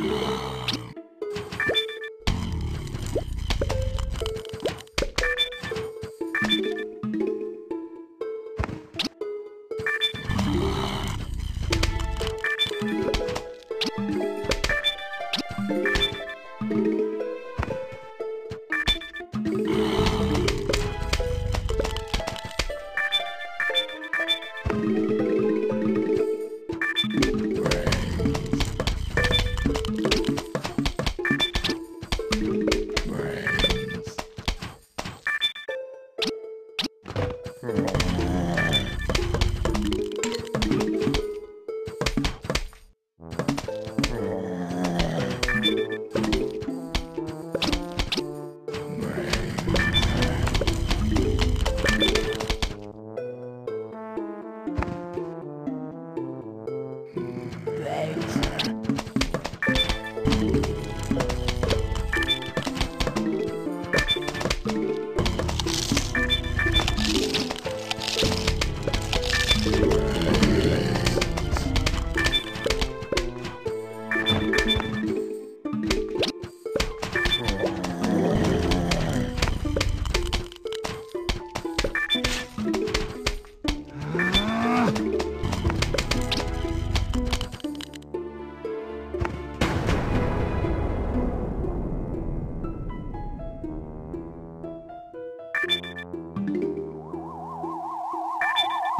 Yeah. 嗯。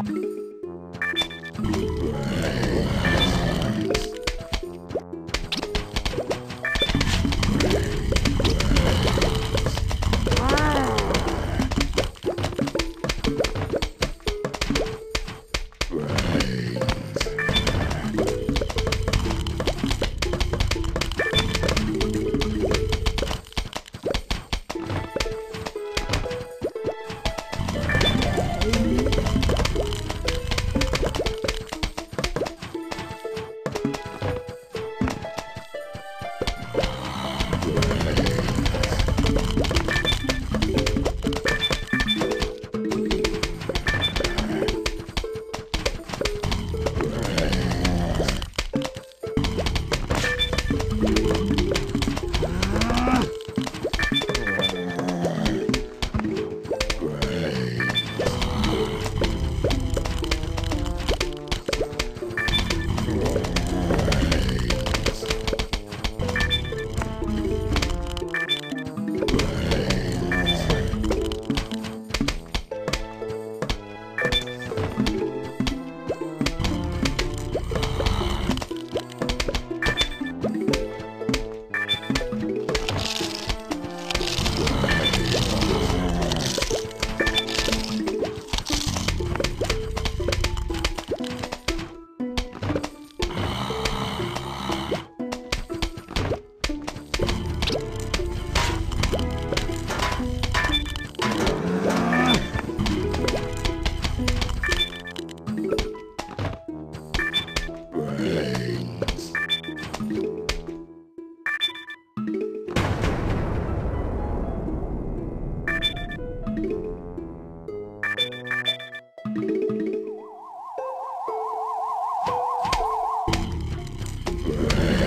Right. Yeah.